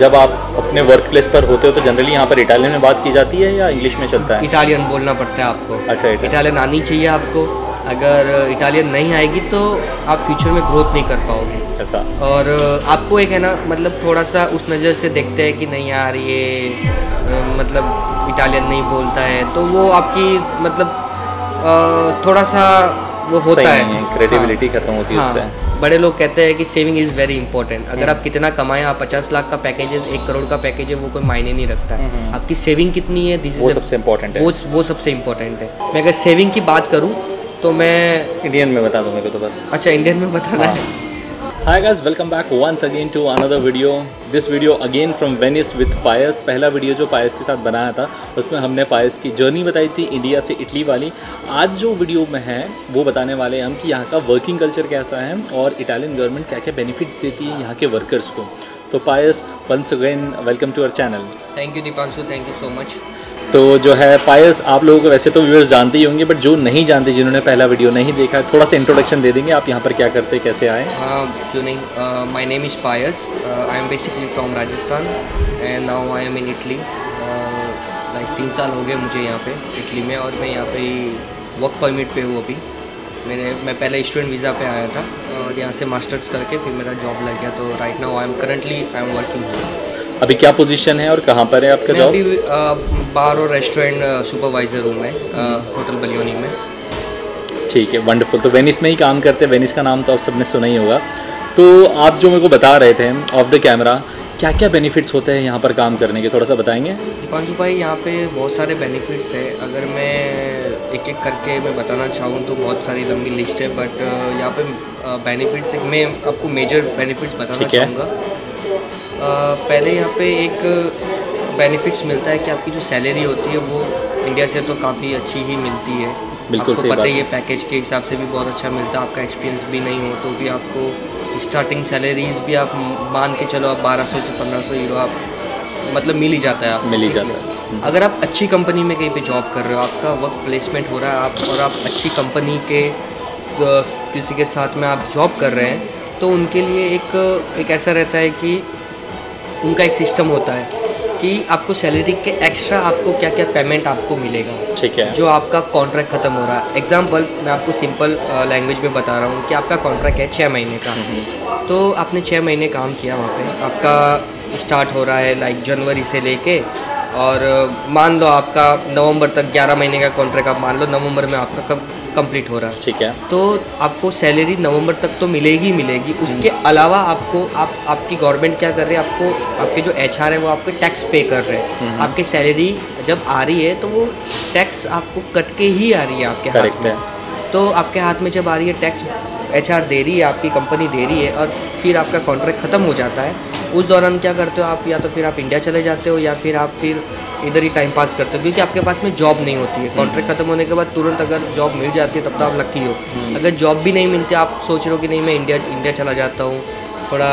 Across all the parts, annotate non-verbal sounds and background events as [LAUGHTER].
जब आप अपने वर्क प्लेस पर होते हो तो जनरली यहाँ पर इटालियन में बात की जाती है या इंग्लिश में चलता है? इटालियन बोलना पड़ता है आपको। अच्छा इटालियन आनी चाहिए आपको। अगर इटालियन नहीं आएगी तो आप फ्यूचर में ग्रोथ नहीं कर पाओगे। ऐसा। और आपको एक है ना मतलब थोड़ा सा उस नज़र से देखते हैं कि नहीं यार ये मतलब इटालियन नहीं बोलता है। तो वो आपकी मतलब थोड़ा सा वो होता है। नहीं है क्रेडिबिलिटी खत्म होती है हाँ, उससे। बड़े लोग कहते हैं कि सेविंग इज़ वेरी इंपॉर्टेंट अगर हम्म। आप कितना कमाएँ आप पचास लाख का पैकेज है एक करोड़ का पैकेज है वो कोई मायने नहीं रखता. है हम्म। आपकी सेविंग कितनी है? दिस वो इज़ सबसे इम्पोर्टेंट है. वो वो सबसे इम्पोर्टेंट है. मैं अगर सेविंग की बात करूँ तो मैं इंडियन में बता दूँ मेरे को तो बस. अच्छा इंडियन में बताना हाँ। Hi guys welcome back once again to another video this video again from Venice with Payas पहला वीडियो जो पायस के साथ बनाया था, उसमें हमने पायस की जर्नी बताई थी इंडिया से इटली वाली। आज जो वीडियो में है, वो बताने वाले हम कि यहाँ का वर्किंग कल्चर कैसा है और इटालियन गवर्नमेंट क्या क्या बेनिफिट देती है यहाँ के वर्कर्स को। तो Payas once again welcome to our channel thank you Deepanshu thank you so much तो जो है पायस आप लोगों को वैसे तो व्यूअर्स जानते ही होंगे बट जो नहीं जानते जिन्होंने पहला वीडियो नहीं देखा थोड़ा सा इंट्रोडक्शन दे देंगे आप यहाँ पर क्या करते कैसे आए? हाँ क्यों नहीं? My name is Payas I am basically from Rajasthan and now I am in Italy like तीन साल हो गए मुझे यहाँ पे इटली में और मैं यहाँ पे वर्क परमिट पे हूँ अभी। मैंने मैं पहले स्टूडेंट वीज़ा पे आया था। और यहाँ से मास्टर्स करके फिर मेरा जॉब लग गया तो right now I am currently I am working अभी क्या पोजीशन है और कहाँ पर है आपका जॉब अभी बार और रेस्टोरेंट सुपरवाइज़र हूँ मैं होटल बलियोनी में। ठीक है वंडरफुल तो वेनिस में ही काम करते हैं। वेनिस का नाम तो आप सबने सुना ही होगा। तो आप जो मेरे को बता रहे थे ऑफ़ द कैमरा क्या क्या बेनिफिट्स होते हैं यहाँ पर काम करने के? थोड़ा सा बताएँगे? दीपांशु भाई यहाँ पे बहुत सारे बेनिफिट्स है। अगर मैं एक एक करके मैं बताना चाहूँ तो बहुत सारी लंबी लिस्ट है बट यहाँ पे बेनिफिट्स मैं आपको मेजर बेनिफिट्स बताना चाहूँगा। पहले यहाँ पे एक बेनिफिट्स मिलता है कि आपकी जो सैलरी होती है वो इंडिया से तो काफ़ी अच्छी ही मिलती है। बिल्कुल आपको पता बात। ही है पैकेज के हिसाब से भी बहुत अच्छा मिलता है आपका एक्सपीरियंस भी नहीं हो तो भी आपको स्टार्टिंग सैलरीज भी आप मान के चलो आप 1200 से 1500 यूरो आप मतलब मिल ही जाता है आप मिल ही जाता है। हम्म। अगर आप अच्छी कंपनी में कहीं पे जॉब कर रहे हो आपका वर्क प्लेसमेंट हो रहा है आप और आप अच्छी कंपनी के जो किसी के साथ में आप जॉब कर रहे हैं तो उनके लिए एक एक ऐसा रहता है कि उनका एक सिस्टम होता है कि आपको सैलरी के एक्स्ट्रा आपको क्या क्या पेमेंट आपको मिलेगा। ठीक है। जो आपका कॉन्ट्रैक्ट ख़त्म हो रहा है। एग्ज़ाम्पल मैं आपको सिंपल लैंग्वेज में बता रहा हूँ कि आपका कॉन्ट्रैक्ट है छः महीने का। तो आपने छः महीने काम किया वहाँ पे। आपका स्टार्ट हो रहा है लाइक जनवरी से लेके और मान लो आपका नवंबर तक 11 महीने का कॉन्ट्रैक्ट आप मान लो नवंबर में आपका कब कंप्लीट हो रहा है। ठीक है। तो आपको सैलरी नवंबर तक तो मिलेगी ही मिलेगी। उसके अलावा आपको आप आपकी गवर्नमेंट क्या कर रही है आपको आपके जो एचआर है वो आपके टैक्स पे कर रहे हैं। आपकी सैलरी जब आ रही है तो वो टैक्स आपको कट के ही आ रही है आपके हाथ में। तो आपके हाथ में जब आ रही है टैक्स एचआर दे रही है आपकी कंपनी दे रही है और फिर आपका कॉन्ट्रैक्ट ख़त्म हो जाता है उस दौरान क्या करते हो आप? या तो फिर आप इंडिया चले जाते हो या फिर आप फिर इधर ही टाइम पास करते हो? क्योंकि आपके पास में जॉब नहीं होती है। कॉन्ट्रैक्ट खत्म होने के बाद तुरंत अगर जॉब मिल जाती है तब तो आप लकी हो। अगर जॉब भी नहीं मिलती आप सोच रहे हो कि नहीं मैं इंडिया इंडिया चला जाता हूँ थोड़ा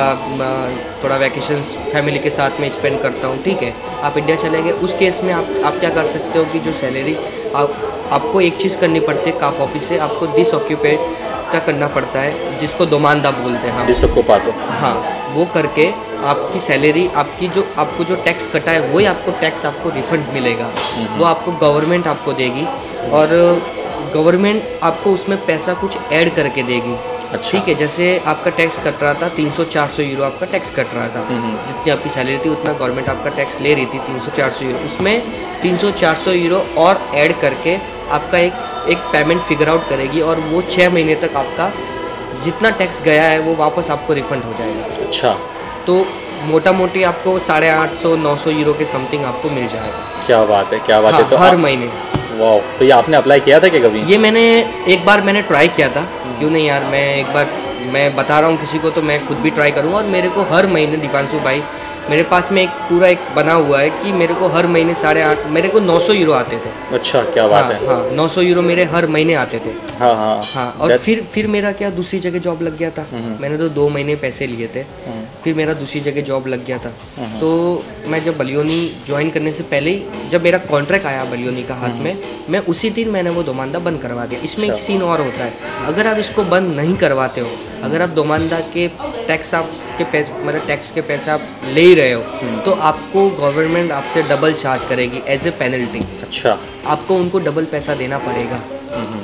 थोड़ा वैकेशन फैमिली के साथ में स्पेंड करता हूँ ठीक है? आप इंडिया चले गए उस केस में आप आप क्या कर सकते हो कि जो सैलरी आप आपको एक चीज़ करनी पड़ती है काफ ऑफ़िस से आपको डिसऑक्यूपेड का करना पड़ता है जिसको दोमानदा बोलते हैं हम। जिसको को पातो हाँ। वो करके आपकी सैलरी आपकी जो आपको जो टैक्स कटा है वही आपको टैक्स आपको रिफंड मिलेगा। वो आपको गवर्नमेंट आपको देगी और गवर्नमेंट आपको उसमें पैसा कुछ ऐड करके देगी। अच्छा। ठीक है जैसे आपका टैक्स कट रहा था 300-400 यूरो आपका टैक्स कट रहा था। हम्म। जितनी आपकी सैलरी थी उतना गवर्नमेंट आपका टैक्स ले रही थी 300-400 यूरो उसमें 300-400 यूरो और ऐड करके आपका एक एक पेमेंट फिगर आउट करेगी और वो छः महीने तक आपका जितना टैक्स गया है वो वापस आपको रिफंड हो जाएगा। अच्छा। तो मोटा मोटी आपको साढ़े आठ सौ नौ सौ यूरो के समथिंग आपको मिल जाएगा। क्या बात है क्या बात हाँ, है तो हर आप- महीने। वाह तो ये आपने अप्लाई किया था क्या कभी? ये मैंने एक बार मैंने ट्राई किया था। क्यों नहीं यार मैं एक बार मैं बता रहा हूँ किसी को तो मैं खुद भी ट्राई करूँगा और मेरे को हर महीने दीपांशु भाई मेरे पास में एक पूरा एक बना हुआ है कि मेरे को हर महीने साढ़े आठ मेरे को 900 यूरो आते थे। अच्छा क्या बात हाँ है। हाँ 900 यूरो मेरे हर महीने आते थे। हाँ हाँ। हाँ और That's- फिर फिर मेरा क्या दूसरी जगह जॉब लग गया था। हम्म। मैंने तो दो महीने पैसे लिए थे। हम्म, फिर मेरा दूसरी जगह जॉब लग गया था। हम्म। तो मैं जब बलियोनी ज्वाइन करने से पहले ही जब मेरा कॉन्ट्रैक्ट आया बलियोनी का हाथ में मैं उसी दिन मैंने वो दोमानदा बंद करवा दिया। इसमें एक अच्छा। सीन और होता है। अगर आप इसको बंद नहीं करवाते हो अगर आप दोमानदा के टैक्स आप आपके पैसे मतलब टैक्स के पैसे आप ले ही रहे हो हम्म। तो आपको गवर्नमेंट आपसे डबल चार्ज करेगी एज ए पेनल्टी अच्छा। आपको उनको डबल पैसा देना पड़ेगा। हम्म,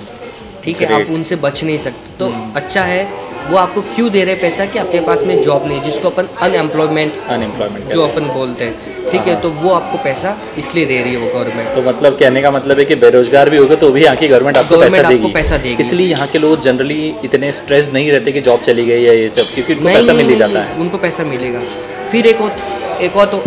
ठीक है आप उनसे बच नहीं सकते। तो हम्म। अच्छा है वो आपको क्यों दे रहे पैसा कि आपके पास में जॉब नहीं जिसको अपन अनएम्प्लॉयमेंट अनएम्प्लॉयमेंट जो अपन बोलते हैं। ठीक है हाँ। तो वो आपको पैसा इसलिए दे रही है वो गवर्नमेंट तो मतलब कहने का मतलब है कि बेरोजगार भी होगा तो भी यहाँ की गवर्नमेंट आपको पैसा आपको देगी। पैसा देगी। इसलिए यहाँ के लोग जनरली इतने स्ट्रेस नहीं रहते कि जॉब चली गई है ये सब क्योंकि उनको पैसा मिल ही जाता है। उनको पैसा मिलेगा। फिर एक और एक और तो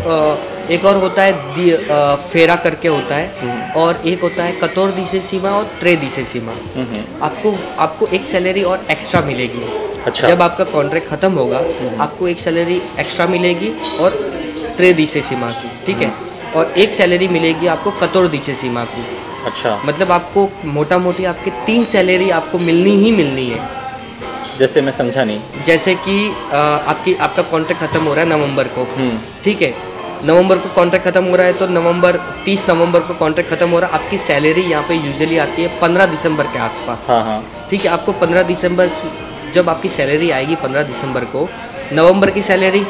एक और होता है अ, फेरा करके होता है हम्म। और एक होता है कतौर दिशे सीमा और त्रे दिशे सीमा। हम्म, आपको आपको एक सैलरी और एक्स्ट्रा मिलेगी। अच्छा। जब आपका कॉन्ट्रैक्ट खत्म होगा हम्म। आपको एक सैलरी एक्स्ट्रा मिलेगी और त्रे दिशे सीमा की ठीक है। और एक सैलरी मिलेगी आपको कतौर दिशे सीमा की। अच्छा। मतलब आपको मोटा मोटी आपके तीन सैलरी आपको मिलनी ही मिलनी है। जैसे मैं समझा नहीं। जैसे कि आपकी आपका कॉन्ट्रैक्ट खत्म हो रहा है नवंबर को ठीक है? नवंबर को कॉन्ट्रैक्ट खत्म हो रहा है तो नवंबर 30 नवंबर को कॉन्ट्रैक्ट खत्म हो रहा है। आपकी सैलरी यहाँ पे यूजुअली आती है 15 दिसंबर के आसपास। हाँ हाँ। ठीक है आपको 15 दिसंबर जब आपकी सैलरी आएगी 15 दिसंबर को नवंबर की सैलरी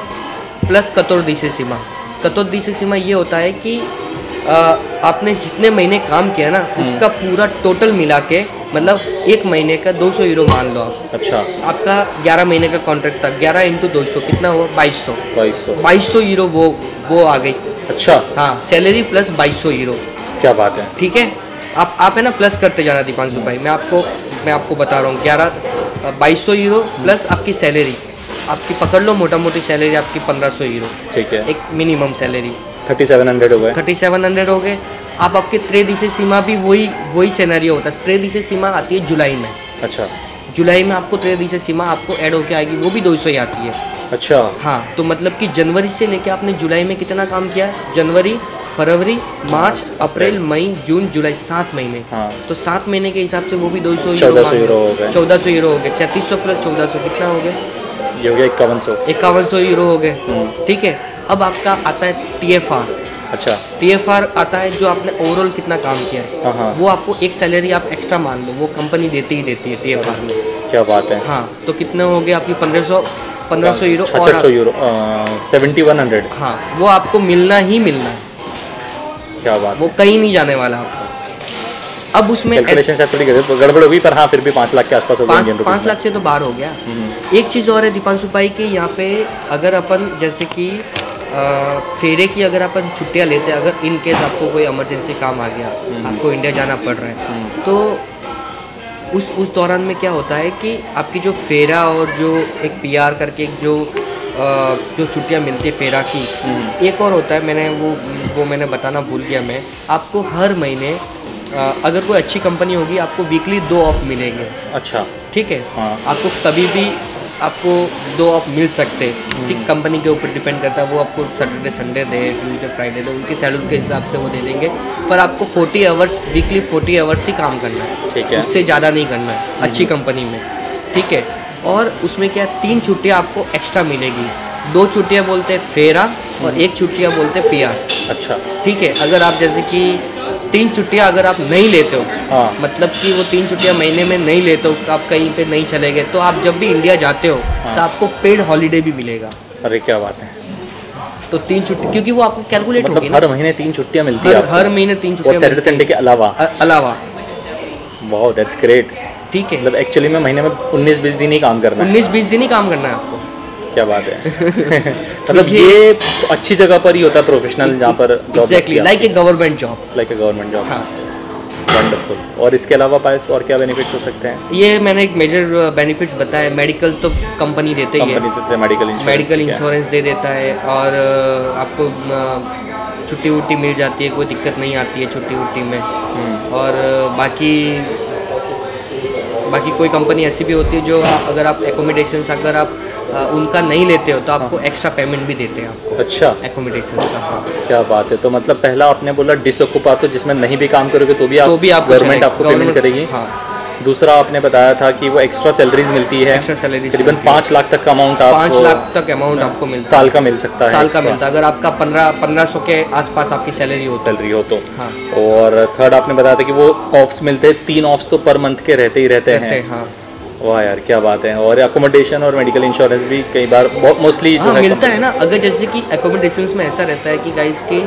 प्लस कतौर दिशे सीमा। कतौर दिशे सीमा ये होता है कि आपने जितने महीने काम किया ना हम्म। उसका पूरा टोटल मिला के मतलब एक महीने का 200 यूरो मान लो आप। अच्छा। आपका 11 महीने का कॉन्ट्रैक्ट था 11 इंटू दो सौ कितना हुआ? 2200 बाईस सौ। 2200 यूरो वो वो आ गई। अच्छा। हाँ सैलरी प्लस 2200 यूरो क्या बात है। ठीक है? आप आप है ना प्लस करते जाना दीपांशु भाई मैं आपको मैं आपको बता रहा हूँ ग्यारह बाईस सौ यूरो प्लस आपकी सैलरी आपकी पकड़ लो मोटा मोटी सैलरी आपकी पंद्रह सौ यूरो ठीक है। एक minimum salary thirty seven hundred हो गए। थर्टी सेवन हंड्रेड हो गए। आप आपके त्रे दिशे सीमा भी वही वही सिनेरियो होता है। त्रे दिशे सीमा आती है जुलाई में। अच्छा। जुलाई में आपको त्रे दिशे सीमा आपको ऐड होके आएगी वो भी दो सौ ही आती है। अच्छा। हाँ तो मतलब कि जनवरी से लेके आपने जुलाई में कितना काम किया? जनवरी फरवरी मार्च अप्रैल मई जून जुलाई सात महीने। हाँ। तो सात महीने के हिसाब से वो भी दो सौ यूरो चौदह सौ यूरो हो गए। सैंतीस सौ प्लस चौदह सौ कितना हो गए? ये हो गया इक्यावन सौ। इक्यावन सौ यूरो हो गए। हम्म, ठीक है। अब आपका आता है टी एफ़ आर अच्छा। टी एफ़ आर आता है जो आपने ओवरऑल कितना काम किया है। हाँ हाँ। वो आपको एक सैलरी आप एक्स्ट्रा मान लो वो कंपनी देती ही देती है टी एफ़ आर में क्या बात है। हाँ तो कितने हो गए आपकी? पंद्रह सौ पंद्रह सौ यूरो छः सौ यूरो सेवेंटी वन हंड्रेड हाँ वो आपको मिलना ही मिलना है। क्या बात वो कहीं नहीं जाने वाला आपको। अब उसमें गड़बड़ होगी पर हाँ फिर भी पाँच लाख के आसपास हो गया पाँच लाख से तो बाहर हो गया। हम्म, एक चीज़ और है दीपांशु भाई कि यहाँ पे अगर अपन जैसे कि फेरे की अगर अपन छुट्टियाँ लेते हैं अगर इन केस आपको कोई इमरजेंसी काम आ गया हम्म। आपको इंडिया जाना पड़ रहा है हम्म, तो उस उस दौरान में क्या होता है कि आपकी जो फेरा और जो एक पीआर करके एक जो अ, जो छुट्टियाँ मिलती है फेरा की हम्म, एक और होता है मैंने वो वो मैंने बताना भूल गया मैं आपको हर महीने अ, अगर कोई अच्छी कंपनी होगी आपको वीकली दो ऑफ़ मिलेंगे। अच्छा। ठीक है? हाँ। आपको कभी भी आपको दो ऑफ़ मिल सकते हैं। ठीक कंपनी के ऊपर डिपेंड करता है वो आपको सैटरडे संडे दे ट्यूजडे फ्राइडे दे उनके शेड्यूल के हिसाब से वो दे देंगे। पर आपको 40 आवर्स वीकली 40 आवर्स ही काम करना है। ठीक है। उससे ज़्यादा नहीं करना है अच्छी कंपनी में। ठीक है? और उसमें क्या तीन छुट्टियाँ आपको एक्स्ट्रा मिलेगी। दो छुट्टियाँ बोलते हैं फेरा और एक छुट्टियाँ बोलते हैं पी अच्छा। ठीक है? अगर आप जैसे कि तीन छुट्टियाँ अगर आप नहीं लेते हो हाँ। मतलब कि वो तीन छुट्टियाँ महीने में नहीं लेते हो आप कहीं पे नहीं चले गए तो आप जब भी इंडिया जाते हो हाँ। तो आपको पेड हॉलीडे भी मिलेगा। अरे क्या बात है। तो तीन छुट्टी क्योंकि वो आपको कैलकुलेट मतलब ना। हर महीने तीन छुट्टियाँ मिलती है हर महीने तीन छुट्टियाँ सैटरडे संडे के अलावा। अलावा। वाह दैट्स ग्रेट ठीक है। मतलब एक्चुअली में महीने में 19 20 दिन ही काम करना है। उन्नीस बीस दिन ही काम करना है आपको। क्या बात है? [LAUGHS] मतलब ये- अच्छी जगह पर ही होता है प्रोफेशनल जहाँ पर job exactly like a government job like a government job हाँ. वंडरफुल और इसके अलावा पास और क्या बेनिफिट्स हो सकते हैं? ये मैंने एक मेजर बेनिफिट्स बताया मेडिकल तो कंपनी देते ही मेडिकल इंश्योरेंस मेडिकल इंश्योरेंस दे देता है और आपको छुट्टी वुट्टी मिल जाती है कोई दिक्कत नहीं आती है छुट्टी वुट्टी में. और बाकी बाकी कोई कंपनी ऐसी भी होती है जो अगर आप एकोमोडेशन अगर आप उनका नहीं लेते हो तो आपको एक्स्ट्रा पेमेंट भी देते हैं आपको। अच्छा। एकोमोडेशन का हाँ। क्या बात है तो मतलब पहला आपने बोला डिसोकुपातो जिसमें नहीं भी काम करोगे तो भी आप तो भी आपको गवर्नमेंट आपको पेमेंट करेगी। हाँ। दूसरा आपने बताया था कि वो एक्स्ट्रा सैलरीज मिलती है। एक्स्ट्रा सैलरी करीबन पाँच लाख तक का अमाउंट आप पाँच लाख तक अमाउंट आपको मिलता साल का मिल सकता है साल का मिलता है। अगर आपका पंद्रह पंद्रह सौ के आसपास आपकी सैलरी हो तो। सैलरी हो तो। हाँ। और थर्ड आपने बताया था कि वो ऑफ्स मिलते हैं। तीन ऑफ्स तो पर मंथ के रहते ही रहते हैं हाँ। वाह यार क्या बात है। और अकोमोडेशन और मेडिकल इंश्योरेंस भी कई बार बहुत मोस्टली जो हाँ मिलता है ना अगर जैसे कि एकोमोडेशन में ऐसा रहता है कि गाइस के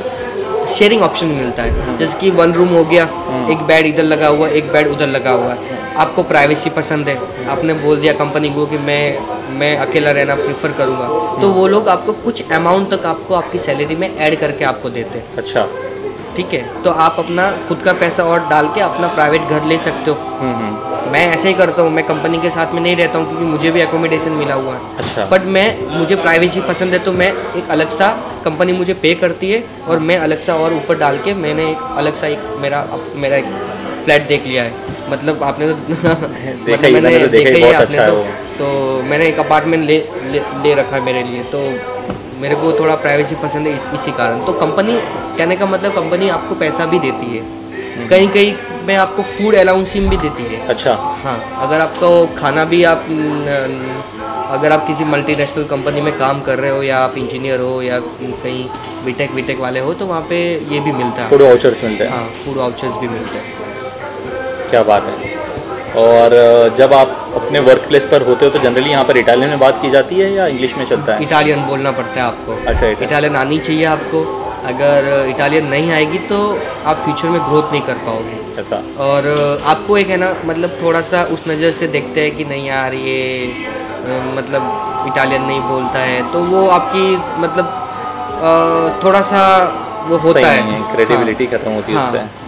शेयरिंग ऑप्शन मिलता है। जैसे कि वन रूम हो गया एक बेड इधर लगा हुआ एक बेड उधर लगा हुआ। है आपको प्राइवेसी पसंद है। आपने बोल दिया कंपनी को कि मैं मैं अकेला रहना प्रेफर करूँगा। तो वो लोग आपको कुछ अमाउंट तक आपको आपकी सैलरी में ऐड करके आपको देते हैं। अच्छा। ठीक है? तो आप अपना खुद का पैसा और डाल के अपना प्राइवेट घर ले सकते हो। हम्म हम्म। मैं ऐसे ही करता हूँ मैं कंपनी के साथ में नहीं रहता हूँ क्योंकि मुझे भी एकोमोडेशन मिला हुआ है। अच्छा। बट मैं मुझे प्राइवेसी पसंद है तो मैं एक अलग सा कंपनी मुझे पे करती है और मैं अलग सा और ऊपर डाल के मैंने एक अलग सा एक मेरा मेरा एक फ्लैट देख लिया है। मतलब आपने तो [LAUGHS] मतलब मैंने तो देखा ही, है आपने अच्छा तो, तो मैंने एक अपार्टमेंट ले ले रखा है मेरे लिए तो मेरे को थोड़ा प्राइवेसी पसंद है इस, इसी कारण। तो कंपनी कहने का मतलब कंपनी आपको पैसा भी देती है। हम्म। कहीं कहीं में आपको फ़ूड अलाउंसिंग भी देती है। अच्छा। हाँ अगर आपको खाना भी आप न, अगर आप किसी मल्टीनेशनल कंपनी में काम कर रहे हो या आप इंजीनियर हो या कहीं बीटेक बीटेक वाले हो तो वहाँ पे ये भी मिलता है। फ़ूड वाउचर्स मिलते हैं। हाँ फ़ूड वाउचर्स भी मिलते हैं। क्या बात है। और जब आप अपने वर्क प्लेस पर होते हो तो जनरली यहाँ पर इटालियन में बात की जाती है या इंग्लिश में चलता है? इटालियन बोलना पड़ता है आपको। अच्छा इटालियन आनी चाहिए आपको। अगर इटालियन नहीं आएगी तो आप फ्यूचर में ग्रोथ नहीं कर पाओगे। ऐसा। और आपको एक है ना मतलब थोड़ा सा उस नज़र से देखते हैं कि नहीं यार ये मतलब इटालियन नहीं बोलता है। तो वो आपकी मतलब थोड़ा सा वो होता है। नहीं है क्रेडिबिलिटी खत्म होती है हाँ, उससे।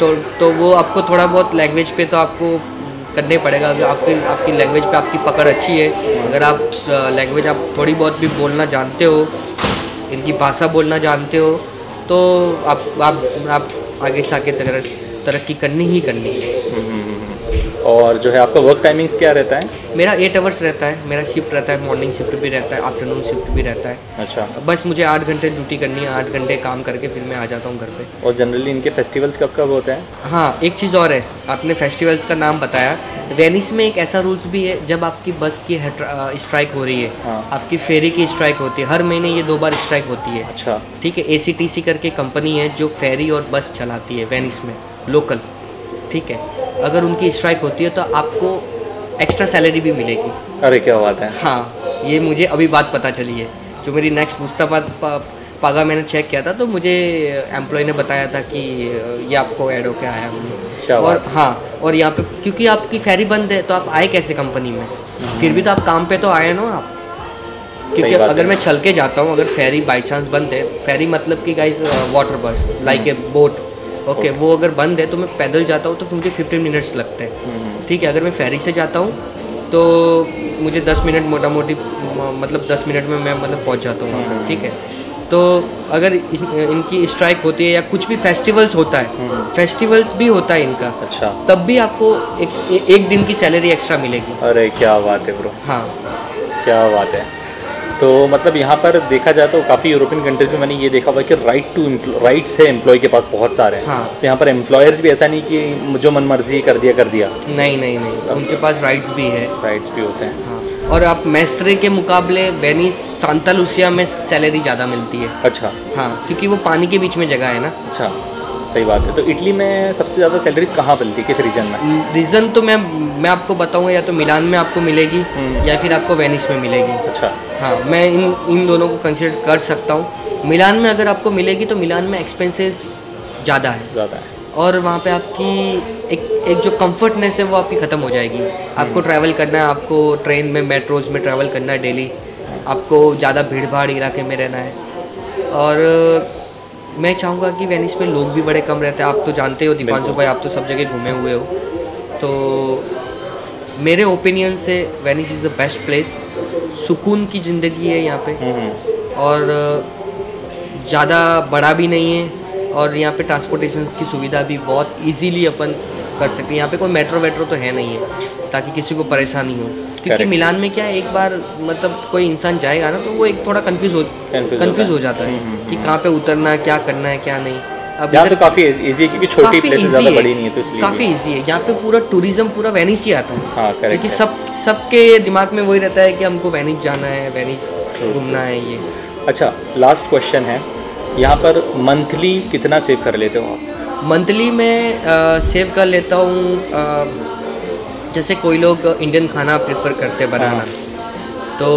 तो तो वो आपको थोड़ा बहुत लैंग्वेज पे तो आपको करने पड़ेगा अगर आपकी आपकी लैंग्वेज पे आपकी पकड़ अच्छी है, अगर आप लैंग्वेज आप थोड़ी बहुत भी बोलना जानते हो, इनकी भाषा बोलना जानते हो तो आप आप आप आगे से आगे तरक्की करनी ही करनी है हम्म। और जो है आपका वर्क टाइमिंग्स क्या रहता है? मेरा एट आवर्स रहता है मेरा शिफ्ट रहता है मॉर्निंग शिफ्ट भी रहता है आफ्टरनून शिफ्ट भी रहता है। अच्छा। बस मुझे आठ घंटे ड्यूटी करनी है आठ घंटे काम करके फिर मैं आ जाता हूँ घर पे। और जनरली इनके फेस्टिवल्स कब कब होते हैं? हाँ एक चीज़ और है आपने फेस्टिवल्स का नाम बताया। वेनिस में एक ऐसा रूल्स भी है जब आपकी बस की स्ट्राइक हो रही है हाँ। आपकी फेरी की स्ट्राइक होती है हर महीने ये दो बार स्ट्राइक होती है। अच्छा। ठीक है एसीटीसी करके कंपनी है जो फेरी और बस चलाती है वेनिस में लोकल ठीक है? अगर उनकी स्ट्राइक होती है तो आपको एक्स्ट्रा सैलरी भी मिलेगी। अरे क्या बात है? हाँ ये मुझे अभी बात पता चली है। जो मेरी नेक्स्ट मुस्ताबाद पा- पागा मैंने चेक किया था तो मुझे एम्प्लॉय ने बताया था कि ये आपको ऐड होके आया क्या और हाँ? और यहाँ पे क्योंकि आपकी फेरी बंद है तो आप आए कैसे कंपनी में? फिर भी तो आप काम पे तो आए ना आप। क्योंकि अगर मैं चल के जाता हूँ अगर फेरी बाई चांस बंद है फेरी मतलब कि guys water bus like a boat okay वो अगर बंद है तो मैं पैदल जाता हूँ तो फिर मुझे फिफ्टीन मिनट्स लगते हैं। हम्म, ठीक है अगर मैं फेरी से जाता हूँ तो मुझे 10 मिनट मोटा मोटी मतलब 10 मिनट में मैं मतलब पहुँच जाता हूँ ठीक है। तो अगर इस, इनकी स्ट्राइक होती है या कुछ भी फेस्टिवल्स होता है हम्म, फेस्टिवल्स भी होता है इनका अच्छा। तब भी आपको एक, एक दिन की सैलरी एक्स्ट्रा मिलेगी। अरे क्या बात है ब्रो हाँ। क्या बात है। तो मतलब यहाँ पर देखा जाए तो काफ़ी यूरोपियन कंट्रीज़ में मैंने ये देखा हुआ कि राइट टू राइट्स है एम्प्लॉय के पास बहुत सारे। हैं। हाँ तो यहाँ पर एम्प्लॉयर्स भी ऐसा नहीं कि जो मन मर्ज़ी कर दिया कर दिया। नहीं नहीं नहीं। उनके पास राइट्स भी है। राइट्स भी होते हैं। हाँ। और आप मैस्त्रे के मुकाबले वेनिस सांता लुसिया में सैलरी ज़्यादा मिलती है। अच्छा। हाँ क्योंकि वो पानी के बीच में जगह है ना। अच्छा सही बात है। तो इटली में सबसे ज़्यादा सैलरीज कहाँ मिलती है? किस रीजन में? रीज़न तो मैं मैं आपको बताऊँगा या तो मिलान में आपको मिलेगी हम्म। या फिर आपको वेनिस में मिलेगी। अच्छा। हाँ मैं इन इन दोनों को कंसिडर कर सकता हूँ। मिलान में अगर आपको मिलेगी तो मिलान में एक्सपेंसेस ज़्यादा है। ज़्यादा है। और वहाँ पे आपकी एक एक जो कंफर्टनेस है वो आपकी ख़त्म हो जाएगी। आपको ट्रैवल करना है आपको ट्रेन में मेट्रोज में ट्रैवल करना है डेली आपको ज़्यादा भीड़ भाड़ इलाके में रहना है। और मैं चाहूँगा कि वेनिस में लोग भी बड़े कम रहते हैं। आप तो जानते हो दीपांशु। भाई आप तो सब जगह घूमे हुए हो। तो मेरे ओपिनियन से Venice is the best place सुकून की ज़िंदगी है यहाँ पे। हम्म, हम्म, और ज़्यादा बड़ा भी नहीं है और यहाँ पे ट्रांसपोर्टेशन की सुविधा भी बहुत इजीली अपन कर सकते हैं। यहाँ पे कोई मेट्रो वेट्रो तो है नहीं है ताकि किसी को परेशानी हो। क्योंकि मिलान में क्या है एक बार मतलब कोई इंसान जाएगा ना तो वो एक थोड़ा कंफ्यूज हो होता हो जाता है। हम्म, कि। कहाँ पे उतरना है क्या करना है क्या नहीं। अब यहाँ तो काफ़ी इजी है क्योंकि छोटी काफ़ी प्लेसेस ज़्यादा है, बड़ी नहीं है तो इसलिए काफ़ी इजी है। यहाँ पे पूरा टूरिज़्म पूरा वेनिस ही आता है। हाँ करेक्ट क्योंकि सब सबके दिमाग में वही रहता है कि हमको वेनिस जाना है वेनिस घूमना है ये। अच्छा लास्ट क्वेश्चन है। यहाँ पर मंथली कितना सेव कर लेते हो आप? मंथली में सेव कर लेता हूँ जैसे कोई लोग इंडियन खाना प्रेफर करते हैं बनाना तो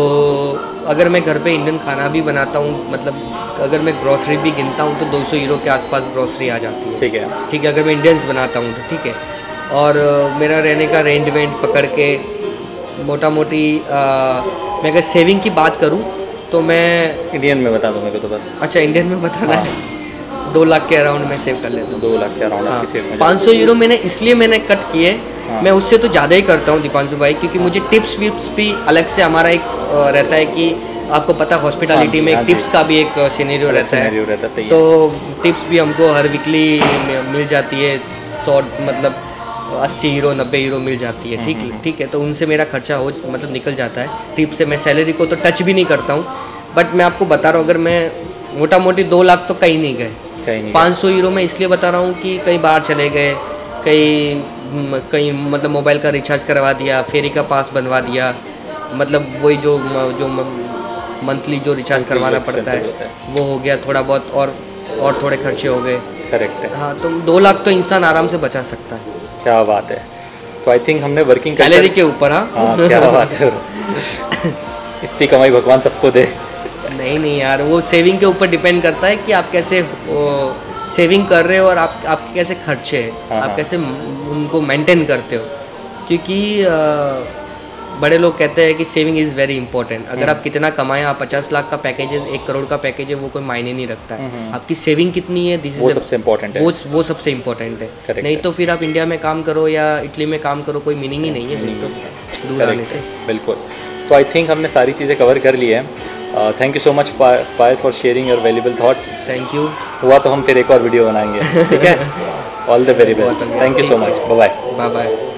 अगर मैं घर पे इंडियन खाना भी बनाता हूँ मतलब अगर मैं ग्रॉसरी भी गिनता हूँ तो 200 यूरो के आसपास ग्रॉसरी आ जाती है। ठीक है। ठीक है अगर मैं इंडियंस बनाता हूँ तो ठीक है। और मेरा रहने का रेंट वेंट पकड़ के मोटा मोटी अ, मैं अगर सेविंग की बात करूँ तो मैं इंडियन में बता दूँ मेरे को तो बस। अच्छा इंडियन में बताना हाँ। है? दो लाख के अराउंड में सेव कर लेता हूँ। दो लाख के अराउंड हाँ। पाँच सौ यूरो मैंने इसलिए मैंने कट किए हाँ। मैं उससे तो ज़्यादा ही करता हूँ दीपांशु भाई क्योंकि मुझे टिप्स विप्स भी अलग से हमारा एक रहता है कि आपको पता हॉस्पिटलिटी हाँ, में हाँ एक टिप्स का भी एक सीनेरियो रहता है। रहता है, सही तो टिप्स भी हमको हर वीकली मिल जाती है सौ मतलब अस्सी हीरो नब्बे हीरो मिल जाती है ठीक हम्म, ठीक है? तो उनसे मेरा खर्चा हो मतलब निकल जाता है। टिप से मैं सैलरी को तो टच भी नहीं करता हूँ बट मैं आपको बता रहा हूँ अगर मैं मोटा मोटी दो लाख तो कहीं नहीं गए। पाँच सौ हीरो में इसलिए बता रहा हूँ कि कहीं बाहर चले गए कहीं कहीं मतलब मोबाइल का रिचार्ज करवा दिया फेरी का पास बनवा दिया मतलब वही जो जो मंथली जो रिचार्ज करवाना पड़ता है वो हो गया थोड़ा बहुत और और थोड़े खर्चे हो गए। करेक्ट है। हाँ तो दो लाख तो इंसान आराम से बचा सकता है। क्या बात है। तो आई थिंक हमने वर्किंग सैलरी के ऊपर हाँ। हाँ क्या बात है। इतनी कमाई भगवान सबको दे। नहीं नहीं यार वो सेविंग के ऊपर डिपेंड करता है कि आप कैसे सेविंग कर रहे हो और आप आपके कैसे खर्चे हैं। हाँ, आप हाँ। कैसे उनको मेंटेन करते हो। क्योंकि बड़े लोग कहते हैं कि सेविंग इज़ वेरी इंपॉर्टेंट अगर हम्म। आप कितना कमाएँ आप पचास लाख का पैकेज है एक करोड़ का पैकेज है वो कोई मायने नहीं रखता है. हम्म। आपकी सेविंग कितनी है? दिस इज़ सबसे इम्पोर्टेंट है. वो वो सबसे इम्पोर्टेंट है. नहीं तो फिर आप इंडिया में काम करो या इटली में काम करो कोई मीनिंग ही नहीं है फिर तो. दूर आने से. बिल्कुल. तो आई थिंक हमने सारी चीज़ें कवर कर ली है. Thank you so much Payas for sharing your valuable thoughts thank you हुआ तो हम फिर एक और वीडियो बनाएँगे. ठीक है? All the very best thank you so much bye bye bye